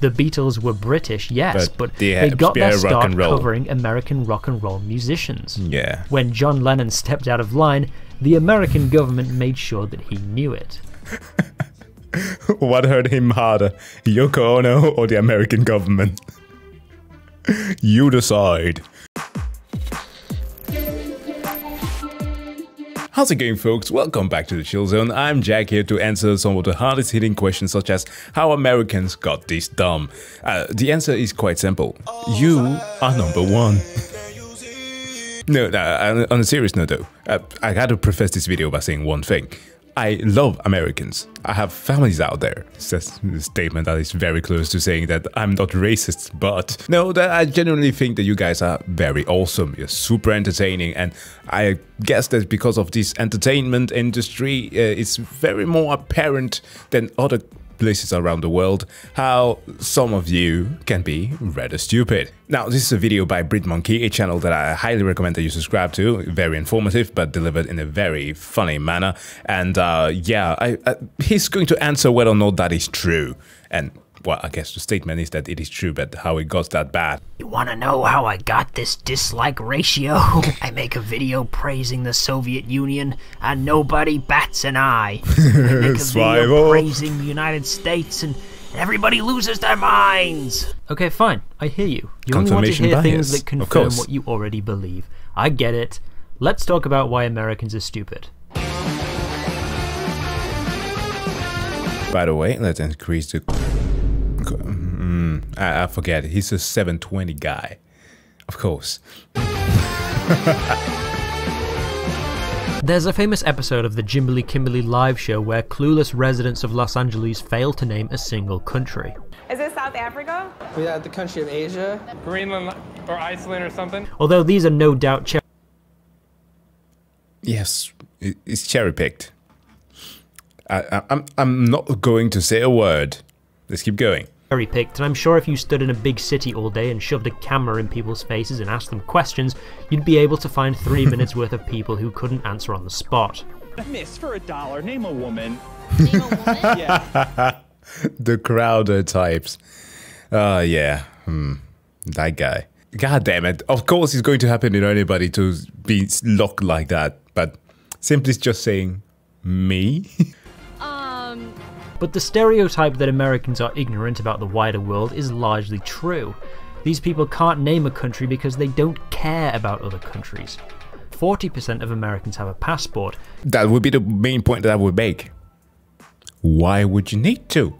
The Beatles were British, yes, But but, they they, got their rock start covering American rock and roll musicians. Yeah. When John Lennon stepped out of line, the American government made sure that he knew it. What hurt him harder, Yoko Ono or the American government? you decide. How's it going, folks? Welcome back to the Chill Zone. I'm Jack here to answer some of the hardest hitting questions, such as how Americans got this dumb. Uh, the answer is quite simple. You are number one. No, no, on a serious note though, uh, I gotta preface this video by saying one thing. I love Americans. I have families out there. It's a statement that is very close to saying that I'm not racist, but no, that I genuinely think that you guys are very awesome. You're super entertaining, and I guess that because of this entertainment industry, uh, it's very more apparent than other places around the world how some of you can be rather stupid. Now, this is a video by Brit Monkey, a channel that I highly recommend that you subscribe to. Very informative, but delivered in a very funny manner. And uh, yeah, I, I, he's going to answer whether or not that is true. And well, I guess the statement is that it is true, but how it got that bad. You wanna know how I got this dislike ratio? I make a video praising the Soviet Union and nobody bats an eye. I make a video praising the United States and everybody loses their minds. Okay, fine. I hear you. You only want to Confirmation hear things that confirm what you already believe. I get it. Let's talk about why Americans are stupid. By the way, let's increase the. Mm, I, I forget. He's a 720 guy. Of course. There's a famous episode of the Jimberly Kimberly live show where clueless residents of Los Angeles fail to name a single country. Is it South Africa? We had the country of Asia. Greenland or Iceland or something. Although these are no doubt cherry Yes, it's cherry picked. I, I, I'm I'm not going to say a word. Let's keep going. picked, and I'm sure if you stood in a big city all day and shoved a camera in people's faces and asked them questions, you'd be able to find three minutes worth of people who couldn't answer on the spot. Miss, for a dollar, name a woman. Name a woman? Yeah. The Crowder types. Uh yeah. Hmm. That guy. God damn it. Of course it's going to happen to anybody to be locked like that, but simply just saying me. But the stereotype that Americans are ignorant about the wider world is largely true. These people can't name a country because they don't care about other countries. 40% of Americans have a passport, that would be the main point that I would make. Why would you need to?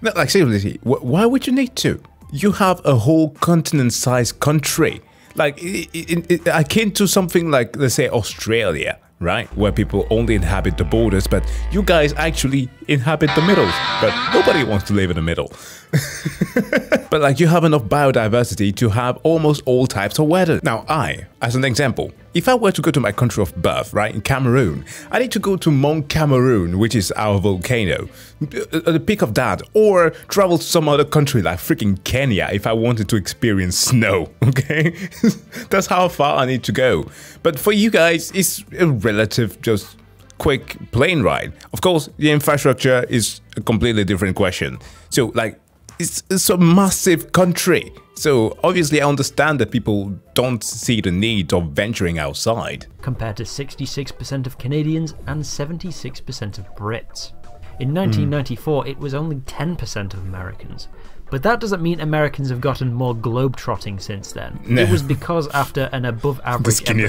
No, like seriously, why would you need to? You have a whole continent-sized country, like i- i- i- akin to something like, let's say, Australia, right? Where people only inhabit the borders, but you guys actually inhabit the middle. But nobody wants to live in the middle. But like you have enough biodiversity to have almost all types of weather. Now I, as an example, if I were to go to my country of birth, right, in Cameroon, I need to go to Mount Cameroon, which is our volcano, at the peak of that, or travel to some other country like freaking Kenya if I wanted to experience snow, okay? That's how far I need to go. But for you guys, it's a relative just quick plane ride. Of course, the infrastructure is a completely different question. So, like, it's, it's a massive country. So, obviously, I understand that people don't see the need of venturing outside. compared to 66% of Canadians and 76% of Brits. In 1994, it was only 10% of Americans. But that doesn't mean Americans have gotten more globe-trotting since then. No. It was because after an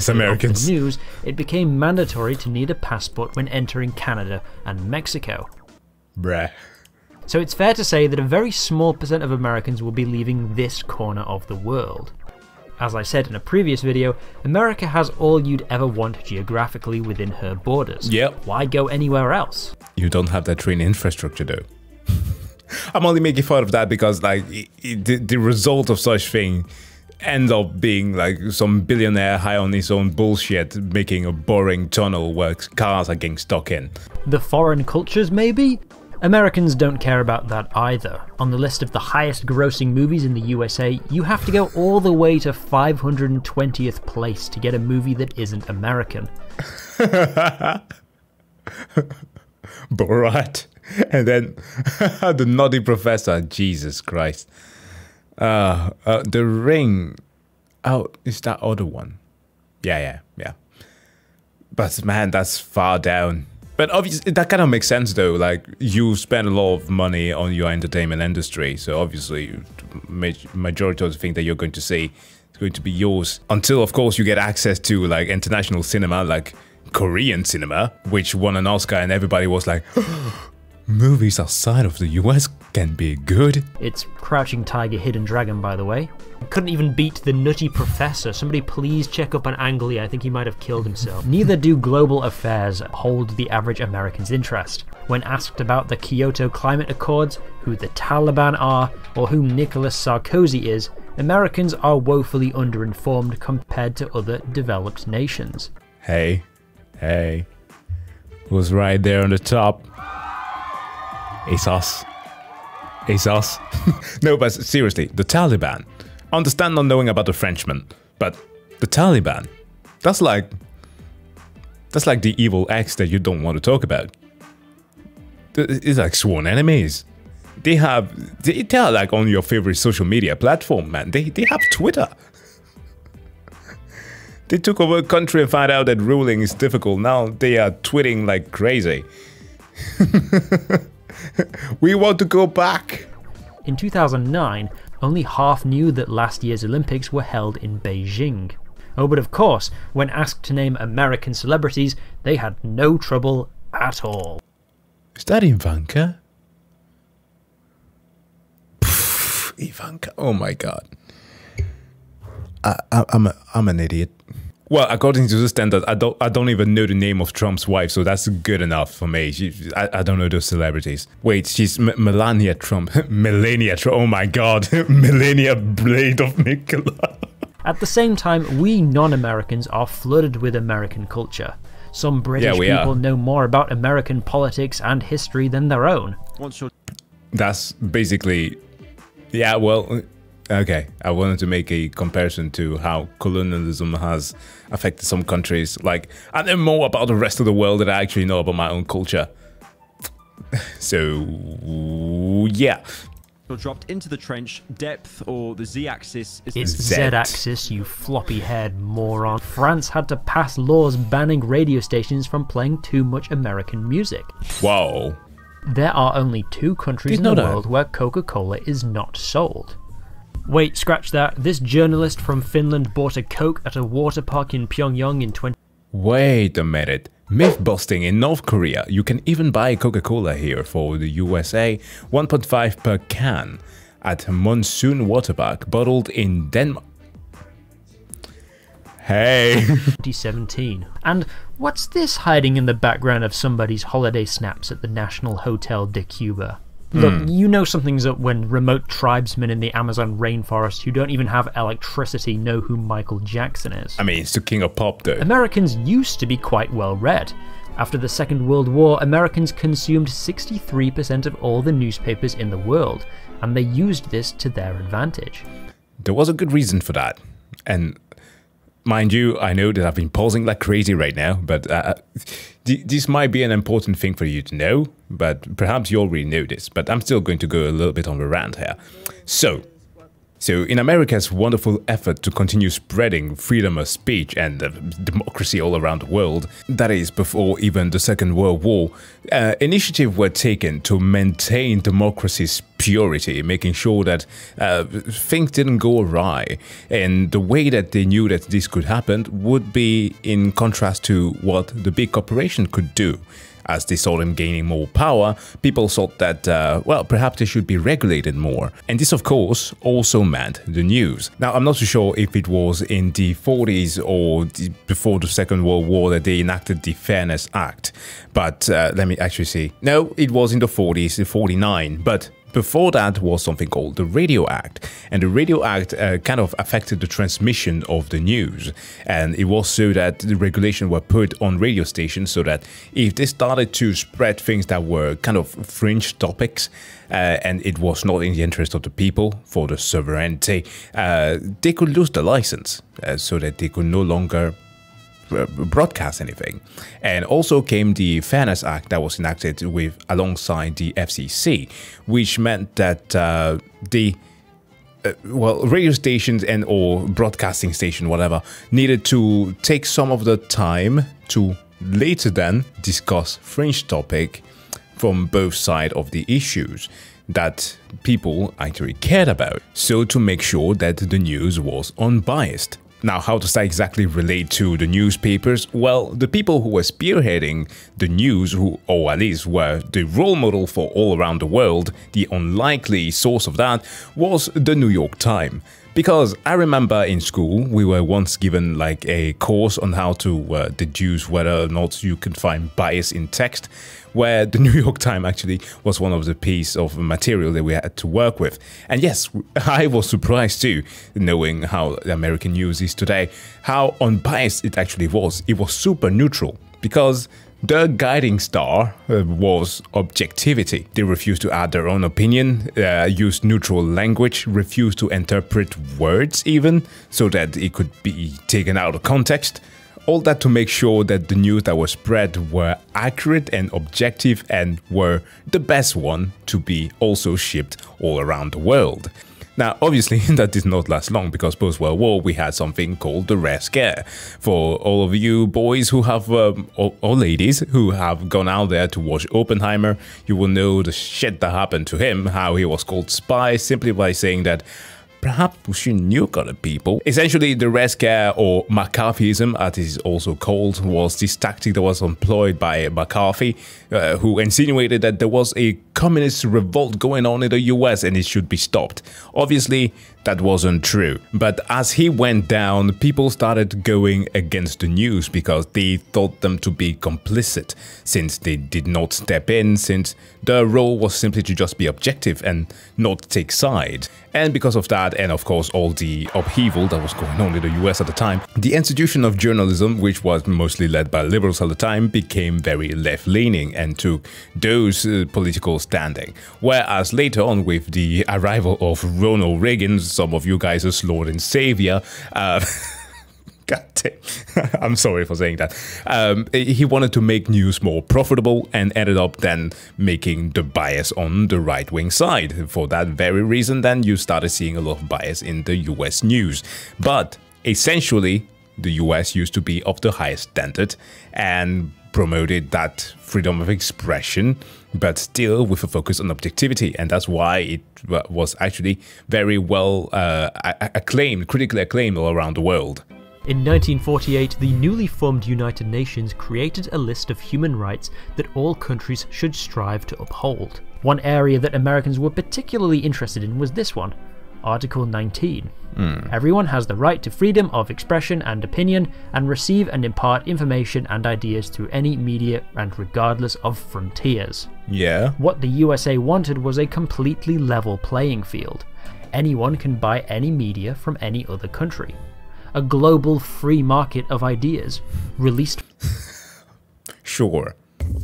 Americans. of the news, it became mandatory to need a passport when entering Canada and Mexico. Bruh. So it's fair to say that a very small percent of Americans will be leaving this corner of the world. As I said in a previous video, America has all you'd ever want geographically within her borders. Yep. Why go anywhere else? You don't have that train infrastructure, though. I'm only making fun of that because, like, i i the, the result of such thing end up being like some billionaire high on his own bullshit making a boring tunnel where cars are getting stuck in. The foreign cultures, maybe? Americans don't care about that either. On the list of the highest grossing movies in the USA, you have to go all the way to 520th place to get a movie that isn't American. Borat. and then the naughty professor, Jesus Christ. Uh, uh, the ring. Oh, is that other one? Yeah, yeah, yeah. But man, that's far down. But obviously, that kind of makes sense though. Like, you spend a lot of money on your entertainment industry, so obviously, majority of the thing that you're going to see is going to be yours. Until, of course, you get access to like international cinema, like Korean cinema, which won an Oscar, and everybody was like, movies outside of the US can be good. It's Crouching Tiger, Hidden Dragon, by the way. Couldn't even beat the Nutty Professor. Somebody please check up on Ang Lee. I think he might have killed himself. Neither do global affairs hold the average American's interest. When asked about the Kyoto Climate Accords, who the Taliban are, or whom Nicolas Sarkozy is, Americans are woefully underinformed compared to other developed nations. Hey, hey, who's right there on the top? It's us. It's us. no, but seriously, the Taliban. Understand not knowing about the Frenchman, but the Taliban. That's like. That's like the evil ex that you don't want to talk about. It's like sworn enemies. They have. They, they are like on your favorite social media platform, man. They, they have Twitter. They took over a country and found out that ruling is difficult. Now they are tweeting like crazy. we want to go back. In 2009, only half knew that last year's Olympics were held in Beijing. Oh, but of course, when asked to name American celebrities, they had no trouble at all. Is that Ivanka? Ivanka, oh my god. I, I, I'm, a, I'm an idiot. Well, according to the standard, I don't I don't even know the name of Trump's wife, so that's good enough for me. She, I, I don't know those celebrities. Wait, she's M Melania Trump. Melania Trump. Oh my God, Melania Blade of Nicola. At the same time, we non-Americans are flooded with American culture. Some British Yeah, people are. know more about American politics and history than their own. That's basically, yeah. Well, okay. I wanted to make a comparison to how colonialism has affected some countries. Like I know more about the rest of the world than I actually know about my own culture. So yeah, Or dropped into the trench, depth or the z-axis is It's Z. Z-axis, you floppy-haired moron. France had to pass laws banning radio stations from playing too much American music. whoa. There are only two countries Didn't in the know that. world where Coca-Cola is not sold. Wait, scratch that. This journalist from Finland bought a Coke at a water park in Pyongyang in 20... Wait a minute. Myth busting in North Korea. You can even buy Coca Cola here for the USA 1.5 per can at Munsu Water Park, bottled in Denmark. Hey. 2017. And what's this hiding in the background of somebody's holiday snaps at the National Hotel de Cuba? Look, hmm. you know something's up when remote tribesmen in the Amazon rainforest who don't even have electricity know who Michael Jackson is. I mean, it's the king of pop though. Americans used to be quite well read. After the Second World War, Americans consumed 63% of all the newspapers in the world, and they used this to their advantage. There was a good reason for that. And mind you, I know that I've been pausing like crazy right now, but uh, th- this might be an important thing for you to know, but perhaps you already know this, but I'm still going to go a little bit on the rant here. So, so in America's wonderful effort to continue spreading freedom of speech and uh, democracy all around the world, that is before even the Second World War, uh, initiatives were taken to maintain democracy's purity, making sure that uh, things didn't go awry. And the way that they knew that this could happen would be in contrast to what the big corporation could do. As they saw them gaining more power, people thought that, uh, well, perhaps they should be regulated more. And this, of course, also meant the news. Now, I'm not too sure if it was in the 40s or the, before the Second World War that they enacted the Fairness Act. But uh, let me actually see. No, it was in the 40s, 49. But before that was something called the Radio Act, and the Radio Act uh, kind of affected the transmission of the news. And it was so that the regulation were put on radio stations so that if they started to spread things that were kind of fringe topics, uh, and it was not in the interest of the people for the sovereignty, uh, they could lose the license, uh, so that they could no longer broadcast anything. And also came the Fairness Act that was enacted with alongside the FCC, which meant that uh, the uh, well, radio stations and or broadcasting station, whatever, needed to take some of the time to later then discuss fringe topic from both sides of the issues that people actually cared about, so to make sure that the news was unbiased. Now, how does that exactly relate to the newspapers? Well, the people who were spearheading the news, who, or at least were the role model for all around the world, the unlikely source of that was the New York Times. Because I remember in school, we were once given like a course on how to uh, deduce whether or not you can find bias in text where the New York Times actually was one of the piece of material that we had to work with. And yes, I was surprised too, knowing how the American news is today, how unbiased it actually was. It was super neutral because the guiding star uh, was objectivity. They refused to add their own opinion, uh, used neutral language, refused to interpret words even, so that it could be taken out of context. All that to make sure that the news that was spread were accurate and objective and were the best one to be also shipped all around the world. Now, obviously, that did not last long because post World War we had something called the Red Scare. For all of you boys who have, um, or, or ladies who have gone out there to watch Oppenheimer, you will know the shit that happened to him, how he was called spy simply by saying that perhaps should nuke other people. Essentially, the Red Scare, or McCarthyism, as it is also called, was this tactic that was employed by McCarthy, uh, who insinuated that there was a communist revolt going on in the US and it should be stopped. Obviously, that wasn't true. But as he went down, people started going against the news because they thought them to be complicit, since they did not step in, since their role was simply to just be objective and not take side. And because of that, and of course all the upheaval that was going on in the US at the time, the institution of journalism, which was mostly led by liberals at the time, became very left-leaning and took those uh, political standing. Whereas later on with the arrival of Ronald Reagan, some of you guys as Lord and Savior, uh, God damn. I'm sorry for saying that. Um, he wanted to make news more profitable and ended up then making the bias on the right wing side. For that very reason, then you started seeing a lot of bias in the US news. But essentially, the US used to be of the highest standard and promoted that freedom of expression, but still with a focus on objectivity. And that's why it was actually very well uh, acclaimed, critically acclaimed all around the world. In 1948, the newly formed United Nations created a list of human rights that all countries should strive to uphold. One area that Americans were particularly interested in was this one Article 19. Mm. Everyone has the right to freedom of expression and opinion, and receive and impart information and ideas through any media and regardless of frontiers. Yeah. What the USA wanted was a completely level playing field. Anyone can buy any media from any other country. A global free market of ideas, released sure.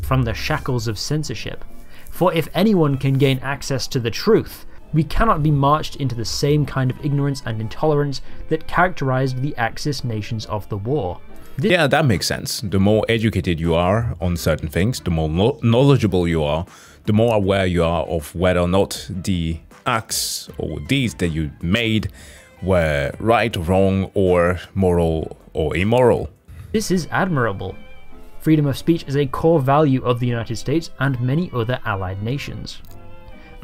from the shackles of censorship. For if anyone can gain access to the truth, we cannot be marched into the same kind of ignorance and intolerance that characterized the Axis nations of the war. This yeah, that makes sense. The more educated you are on certain things, the more no knowledgeable you are, the more aware you are of whether or not the acts or deeds that you made were right, wrong, or moral or immoral. This is admirable. Freedom of speech is a core value of the United States and many other allied nations.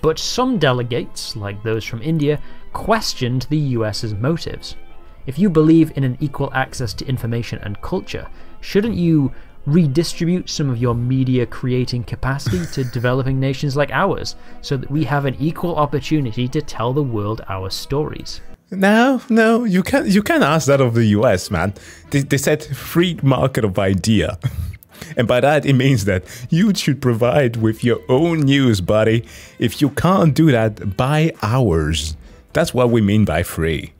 But some delegates, like those from India, questioned the US's motives. If you believe in an equal access to information and culture, shouldn't you redistribute some of your media creating capacity to developing nations like ours so that we have an equal opportunity to tell the world our stories? No, no, you can't. You can't ask that of the U.S., man. They, they said free market of idea. And by that, it means that you should provide with your own news, buddy. If you can't do that, buy ours. That's what we mean by free.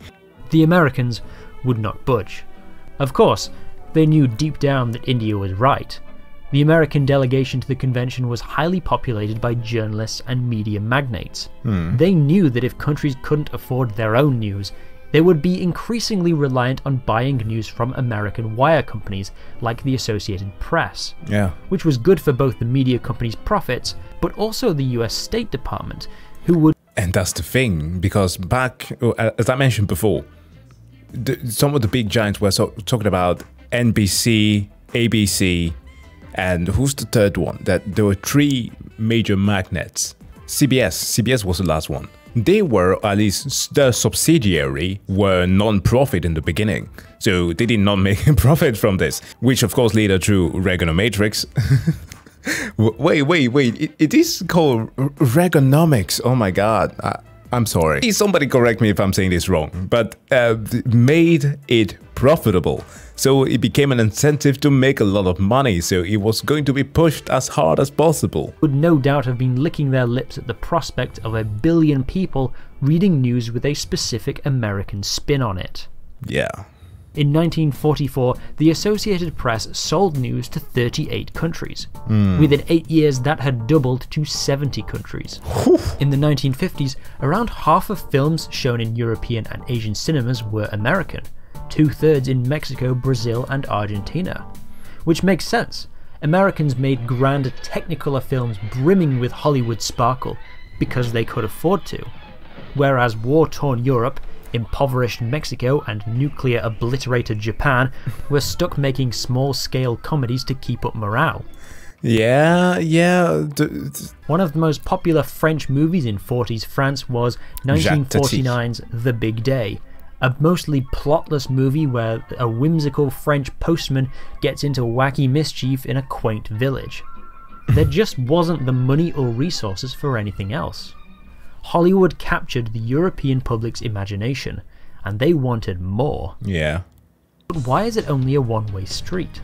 The Americans would not budge. Of course, they knew deep down that India was right. The American delegation to the convention was highly populated by journalists and media magnates. Hmm. They knew that if countries couldn't afford their own news, they would be increasingly reliant on buying news from American wire companies like the Associated Press, Yeah. which was good for both the media company's profits but also the US State Department, who would And that's the thing, because back, as I mentioned before, the, some of the big giants were so, talking about NBC, ABC, and who's the third one? That there were three major magnets. CBS, CBS was the last one. They were, at least the subsidiary, were non-profit in the beginning. So they did not make a profit from this, which of course later Reaganomics W- Wait, wait, wait. It, it is called R- Reaganomics. Oh my god. I, I'm sorry. Please somebody correct me if I'm saying this wrong. But uh, made it profitable. So it became an incentive to make a lot of money. So it was going to be pushed as hard as possible. would no doubt have been licking their lips at the prospect of a billion people reading news with a specific American spin on it. Yeah. In 1944, the Associated Press sold news to 38 countries. Hmm. Within eight years, that had doubled to 70 countries. In the 1950s, around half of films shown in European and Asian cinemas were American, two thirds in Mexico, Brazil, and Argentina. Which makes sense. Americans made grand Technicolor films brimming with Hollywood sparkle because they could afford to whereas war torn Europe, impoverished Mexico, and nuclear obliterated Japan were stuck making small scale comedies to keep up morale. Yeah, yeah. One of the most popular French movies in 40s France was 1949's The Big Day, a mostly plotless movie where a whimsical French postman gets into wacky mischief in a quaint village. There just wasn't the money or resources for anything else. Hollywood captured the European public's imagination, and they wanted more. yeah. But why is it only a one way street?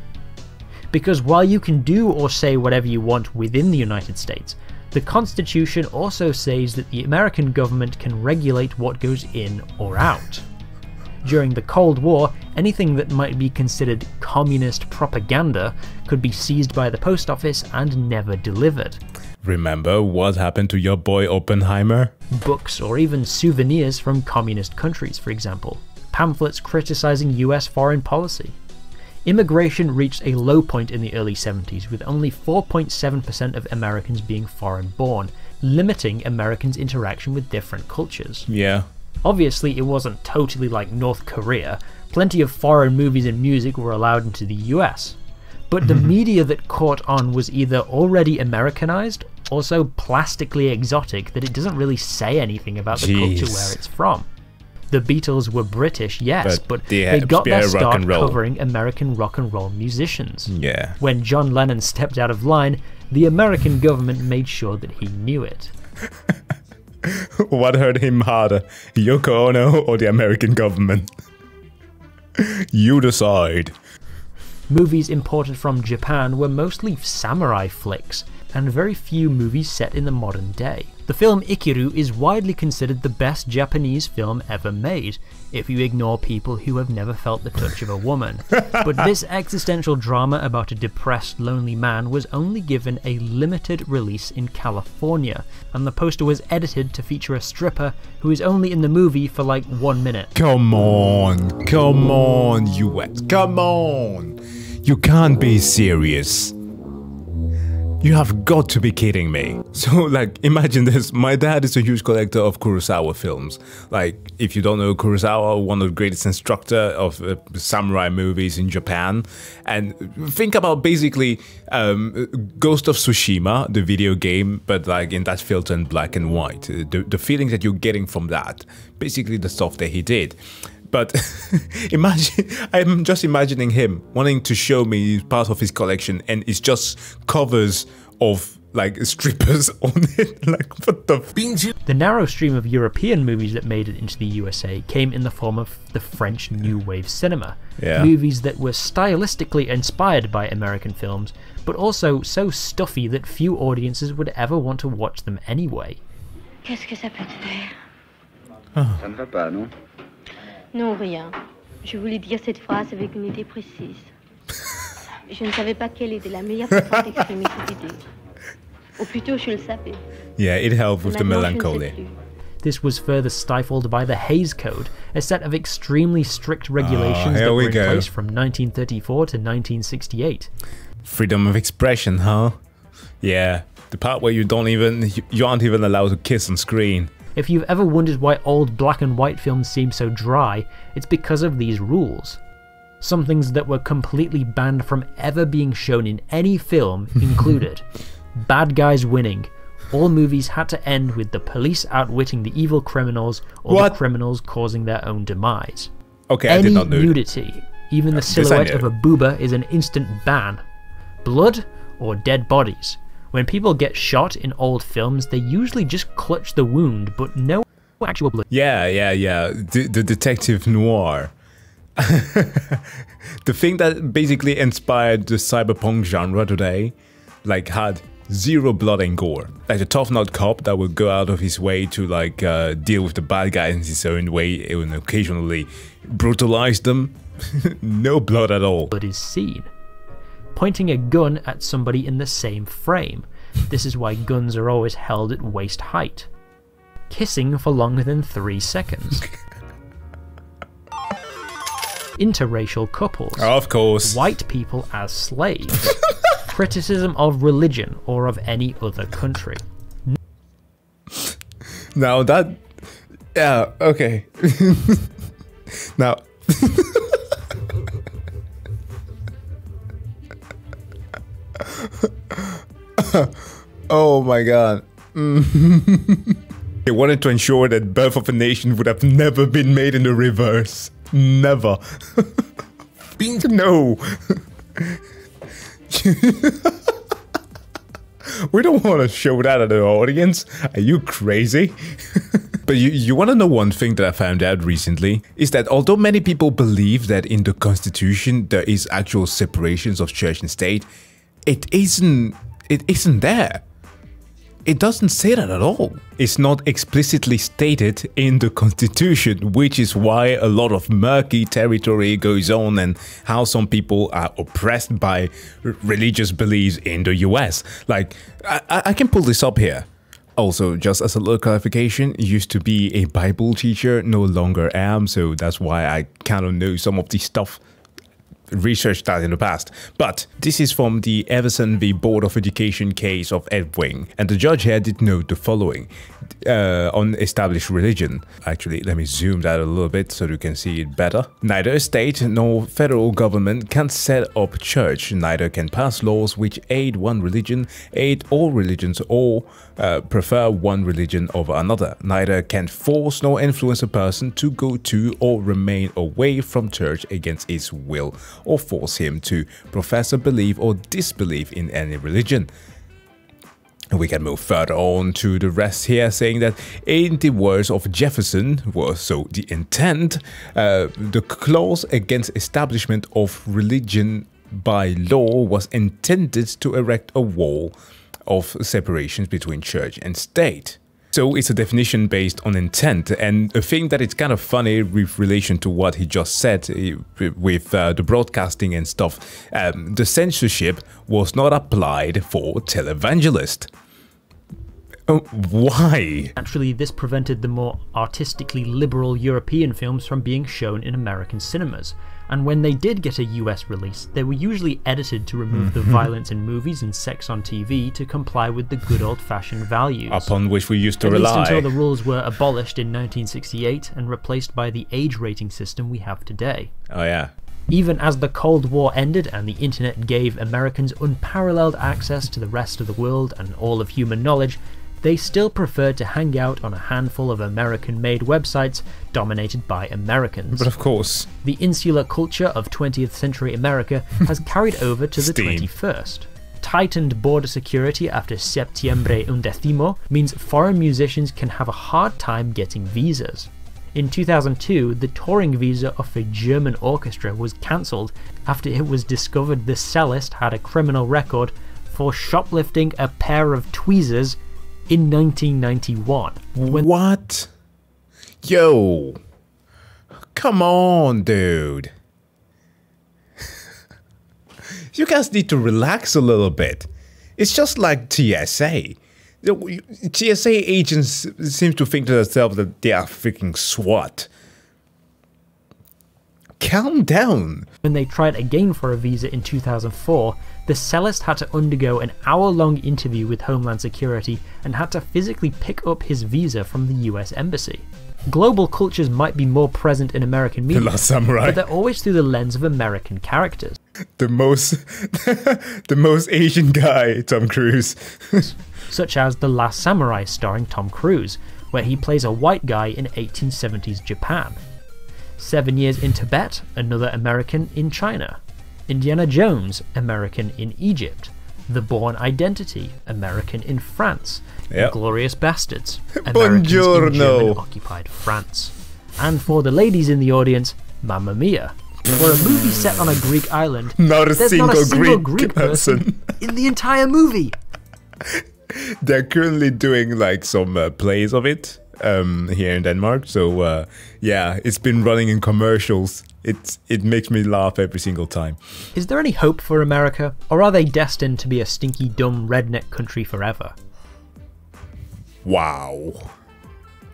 Because while you can do or say whatever you want within the United States, the Constitution also says that the American government can regulate what goes in or out. During the Cold War, anything that might be considered communist propaganda could be seized by the post office and never delivered. Remember what happened to your boy Oppenheimer? Books or even souvenirs from communist countries, for example. Pamphlets criticizing US foreign policy. Immigration reached a low point in the early 70s, with only 4.7% of Americans being foreign born, limiting Americans' interaction with different cultures. Yeah. Obviously, it wasn't totally like North Korea. Plenty of foreign movies and music were allowed into the US. But the mm-hmm. media that caught on was either already Americanized or so plastically exotic that it doesn't really say anything about the culture where it's from. The Beatles were British, yes, But but, they uh, they got their start covering American rock and roll musicians. Yeah. When John Lennon stepped out of line, the American government made sure that he knew it. what hurt him harder, Yoko Ono or the American government? you decide. Movies imported from Japan were mostly samurai flicks, and very few movies set in the modern day. The film Ikiru is widely considered the best Japanese film ever made, if you ignore people who have never felt the touch of a woman. but this existential drama about a depressed, lonely man was only given a limited release in California, and the poster was edited to feature a stripper who is only in the movie for like one minute. Come on, come on, US, come on. You can't be serious. You have got to be kidding me. So, like, imagine this. My dad is a huge collector of Kurosawa films. Like, if you don't know Kurosawa, one of the greatest instructor of uh, samurai movies in Japan. And think about basically um, Ghost of Tsushima, the video game, but like in that filter in black and white. The, the feeling that you're getting from that. Basically, the stuff that he did. But imagine, I'm just imagining him wanting to show me part of his collection, and it's just covers of like strippers on it. Like, what the? F- The narrow stream of European movies that made it into the USA came in the form of the French New Wave cinema. Yeah. Movies that were stylistically inspired by American films, but also so stuffy that few audiences would ever want to watch them anyway. Qu'est-ce que ça peut te faire Ça ne va pas, non Non, rien. Je voulais dire cette phrase avec une idée précise. Je ne savais pas quelle était la meilleure façon d'exprimer cette idée. Ou plutôt, je le savais. yeah, it helped with the Maintenant, je ne sais melancholy. This was further stifled by the Hays Code, a set of extremely strict ah, regulations here that we were in go. place from 1934 to 1968. Freedom of expression, huh? Yeah, the part where you don't even you, you aren't even allowed to kiss on screen. If you've ever wondered why old black and white films seem so dry, it's because of these rules. Some things that were completely banned from ever being shown in any film included bad guys winning. All movies had to end with the police outwitting the evil criminals or What? the criminals causing their own demise. Okay, I Any did not know. nudity, even the silhouette of a booba, is an instant ban. Blood or dead bodies. When people get shot in old films, they usually just clutch the wound, but no actual blood. Yeah, yeah, yeah. The, the detective noir. the thing that basically inspired the cyberpunk genre today, like had zero blood and gore. Like a tough nut cop that would go out of his way to like uh, deal with the bad guys in his own way and occasionally brutalize them. no blood at all. But is seen. Pointing a gun at somebody in the same frame. This is why guns are always held at waist height. Kissing for longer than three seconds. Interracial couples. Of course. White people as slaves. Criticism of religion or of any other country. Now that, yeah, okay. now, oh my god. Mm. they wanted to ensure that Birth of a Nation would have never been made in the reverse. Never. no. We don't want to show that to the audience. Are you crazy? but you, you want to know one thing that I found out recently? Is that although many people believe that in the Constitution there is actual separations of church and state, it isn't it isn't there. It doesn't say that at all. It's not explicitly stated in the Constitution, which is why a lot of murky territory goes on and how some people are oppressed by religious beliefs in the US. Like, I, I I can pull this up here. Also, just as a little clarification, used to be a Bible teacher, no longer am, so that's why I kind of know some of this stuff researched that in the past. But this is from the Everson v. Board of Education case of Ewing, and the judge here did note the following uh, on established religion. Actually, let me zoom that a little bit so you can see it better. Neither state nor federal government can set up church, neither can pass laws which aid one religion, aid all religions, or uh, prefer one religion over another. Neither can force nor influence a person to go to or remain away from church against his will, or force him to profess a belief or disbelief in any religion. We can move further on to the rest here, saying that in the words of Jefferson, was so the intent, uh, the clause against establishment of religion by law was intended to erect a wall of separations between church and state. So it's a definition based on intent, and a thing that is kind of funny with relation to what he just said eh, with uh, the broadcasting and stuff. Um, the censorship was not applied for televangelist. Uh, why? Naturally, this prevented the more artistically liberal European films from being shown in American cinemas, and when they did get a US release, they were usually edited to remove the mm-hmm. violence in movies and sex on TV to comply with the good old fashioned values. Upon which we used to At least rely. until the rules were abolished in 1968 and replaced by the age rating system we have today. oh yeah. Even as the Cold War ended and the internet gave Americans unparalleled access to the rest of the world and all of human knowledge, they still preferred to hang out on a handful of American made websites dominated by Americans. But of course, The insular culture of 20th century America has carried over to the Steam. 21st. Tightened border security after Septiembre Undécimo means foreign musicians can have a hard time getting visas. In 2002, the touring visa of a German orchestra was cancelled after it was discovered the cellist had a criminal record for shoplifting a pair of tweezers in 1991. When what? Yo. Come on, dude. you guys need to relax a little bit. It's just like TSA. TSA agents seem to think to themselves that they are freaking SWAT. Calm down. When they tried again for a visa in 2004, the cellist had to undergo an hour long interview with Homeland Security and had to physically pick up his visa from the US Embassy. Global cultures might be more present in American media, Last Samurai. but they're always through the lens of American characters. The most, the most Asian guy, Tom Cruise. such as The Last Samurai starring Tom Cruise, where he plays a white guy in 1870s Japan. Seven Years in Tibet, another American in China. Indiana Jones, American in Egypt. The Bourne Identity, American in France. Yep. Glorious Bastards, Americans in. German occupied France. And for the ladies in the audience, Mamma Mia. For a movie set on a Greek island, Not a there's single, not a single Greek, Greek person. person in the entire movie. They're currently doing like some uh, plays of it um, here in Denmark. So uh, yeah, it's been running in commercials. It's it makes me laugh every single time. Is there any hope for America, or are they destined to be a stinky, dumb redneck country forever? Wow,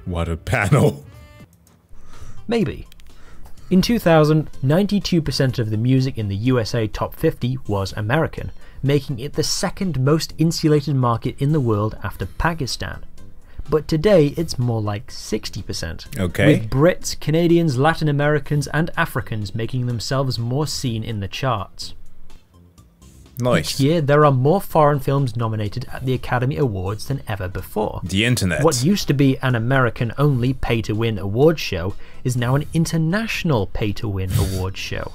what a panel! Maybe. In 2000, 92% of the music in the USA Top 50 was American, making it the second most insulated market in the world after Pakistan. But today it's more like 60%. Okay. With Brits, Canadians, Latin Americans, and Africans making themselves more seen in the charts. Nice. Each year, there are more foreign films nominated at the Academy Awards than ever before. The internet. What used to be an American only pay to win award show is now an international pay to win award show.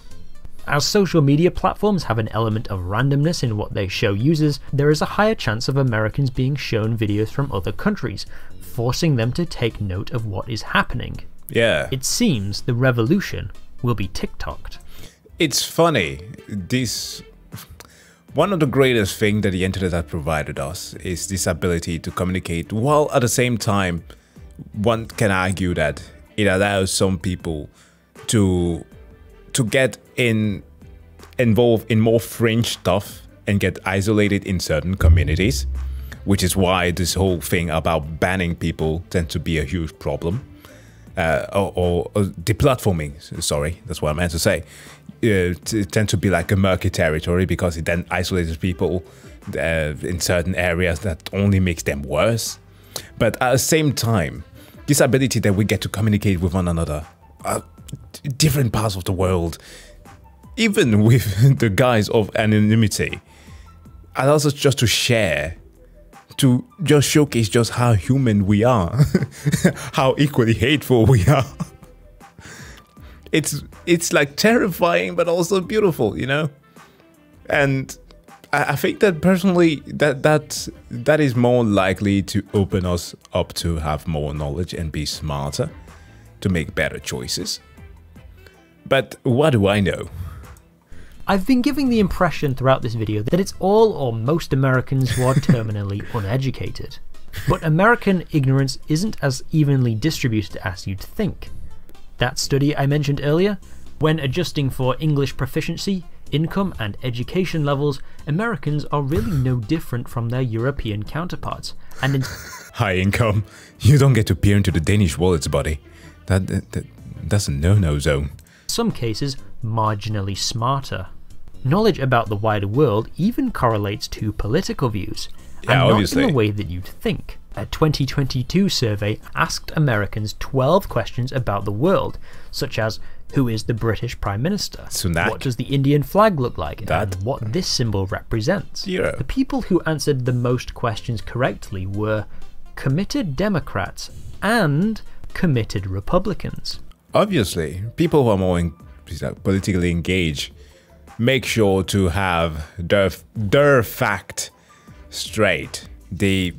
As social media platforms have an element of randomness in what they show users, there is a higher chance of Americans being shown videos from other countries, forcing them to take note of what is happening. yeah. It seems the revolution will be TikToked. it's funny. This one of the greatest things that the internet has provided us is this ability to communicate, while at the same time, one can argue that it allows some people to to get in involved in more fringe stuff and get isolated in certain communities, which is why this whole thing about banning people tends to be a huge problem uh, or, or, or deplatforming. Sorry, that's what I meant to say. Uh, tend to be like a murky territory because it then isolates people uh, in certain areas that only makes them worse. But at the same time, this ability that we get to communicate with one another, uh, different parts of the world, even with the guise of anonymity, allows us just to share to just showcase just how human we are, how equally hateful we are. It's it's like terrifying, but also beautiful, you know. And I, think that personally, that that that is more likely to open us up to have more knowledge and be smarter, to make better choices. But what do I know? I've been giving the impression throughout this video that it's all or most Americans who are terminally uneducated. But American ignorance isn't as evenly distributed as you'd think. That study I mentioned earlier, when adjusting for English proficiency, income, and education levels, Americans are really no different from their European counterparts, and in High income. You don't get to peer into the Danish wallets, buddy. That, that, that that's a no-no zone. some cases, marginally smarter. Knowledge about the wider world even correlates to political views, Yeah, and not obviously. in the way that you'd think. A 2022 survey asked Americans 12 questions about the world, such as who is the British Prime Minister? Sunak. What does the Indian flag look like? That. And what this symbol represents? Zero. The people who answered the most questions correctly were committed Democrats and committed Republicans. Obviously, people who are more in, politically engaged make sure to have their their fact straight. They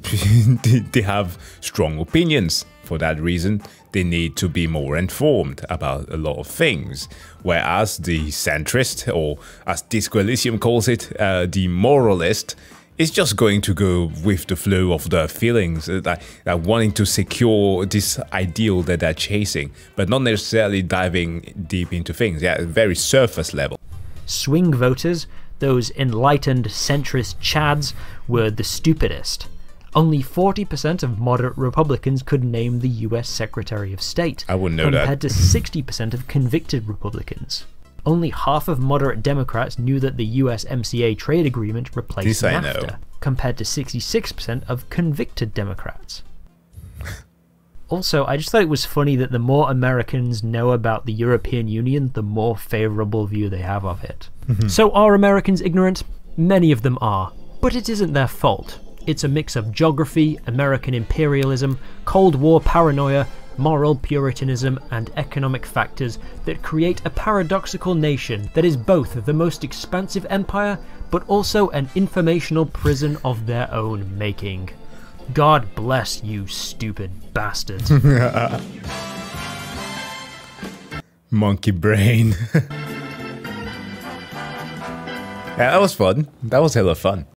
they- have strong opinions. For that reason, they need to be more informed about a lot of things. Whereas the centrist, or as Disco Elysium calls it, uh, the moralist, is just going to go with the flow of their feelings, uh, like, like wanting to secure this ideal that they're chasing, but not necessarily diving deep into things. Yeah, very surface level. Swing voters, those enlightened centrist chads, were the stupidest. Only 40% of moderate Republicans could name the US Secretary of State. I wouldn't know that. compared to 60% of convicted Republicans. Only half of moderate Democrats knew that the USMCA trade agreement replaced NAFTA, compared to 66% of convicted Democrats. Also, I just thought it was funny that the more Americans know about the European Union, the more favourable view they have of it. Mm-hmm. so, are Americans ignorant? Many of them are, but it isn't their fault. It's a mix of geography, American imperialism, Cold War paranoia, moral puritanism, and economic factors that create a paradoxical nation that is both the most expansive empire but also an informational prison of their own making. God bless you, stupid bastards. Monkey brain. yeah, that was fun. That was hella fun.